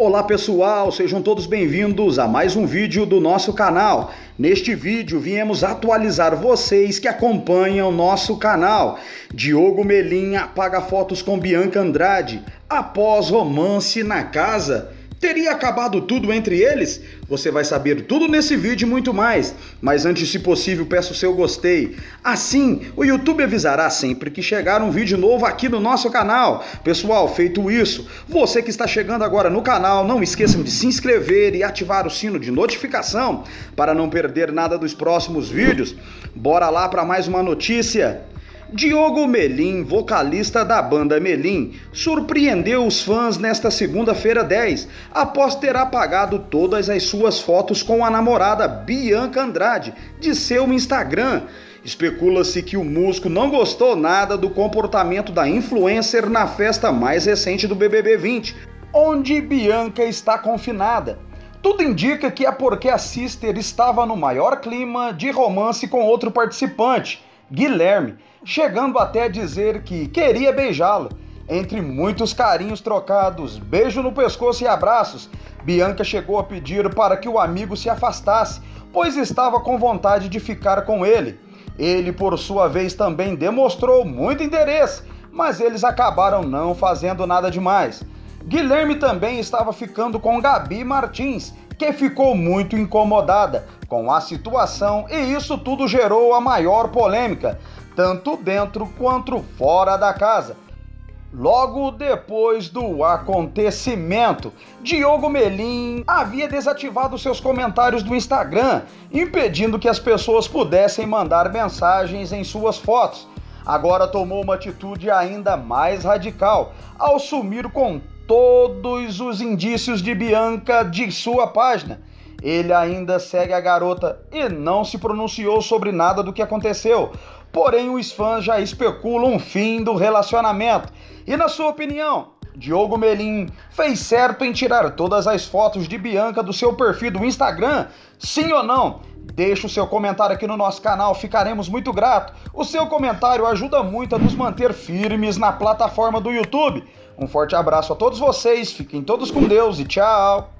Olá pessoal, sejam todos bem-vindos a mais um vídeo do nosso canal. Neste vídeo viemos atualizar vocês que acompanham nosso canal. Diogo Melim apaga fotos com Bianca Andrade após romance na casa. Teria acabado tudo entre eles? Você vai saber tudo nesse vídeo e muito mais. Mas antes, se possível, peço seu gostei. Assim, o YouTube avisará sempre que chegar um vídeo novo aqui no nosso canal. Pessoal, feito isso, você que está chegando agora no canal, não esqueçam de se inscrever e ativar o sino de notificação para não perder nada dos próximos vídeos. Bora lá para mais uma notícia. Diogo Melim, vocalista da banda Melim, surpreendeu os fãs nesta segunda-feira 10, após ter apagado todas as suas fotos com a namorada Bianca Andrade de seu Instagram. Especula-se que o músico não gostou nada do comportamento da influencer na festa mais recente do BBB 20, onde Bianca está confinada. Tudo indica que é porque a Sister estava no maior clima de romance com outro participante, Guilherme, chegando até a dizer que queria beijá-lo. Entre muitos carinhos trocados, beijo no pescoço e abraços, Bianca chegou a pedir para que o amigo se afastasse, pois estava com vontade de ficar com ele. Ele, por sua vez, também demonstrou muito interesse, mas eles acabaram não fazendo nada demais. Guilherme também estava ficando com Gabi Martins, que ficou muito incomodada com a situação e isso tudo gerou a maior polêmica, tanto dentro quanto fora da casa. Logo depois do acontecimento, Diogo Melim havia desativado seus comentários do Instagram, impedindo que as pessoas pudessem mandar mensagens em suas fotos. Agora tomou uma atitude ainda mais radical ao sumir com todos os indícios de Bianca de sua página. Ele ainda segue a garota e não se pronunciou sobre nada do que aconteceu. Porém, os fãs já especulam um fim do relacionamento. E na sua opinião, Diogo Melim fez certo em tirar todas as fotos de Bianca do seu perfil do Instagram? Sim ou não? Deixe o seu comentário aqui no nosso canal, ficaremos muito gratos. O seu comentário ajuda muito a nos manter firmes na plataforma do YouTube. Um forte abraço a todos vocês, fiquem todos com Deus e tchau!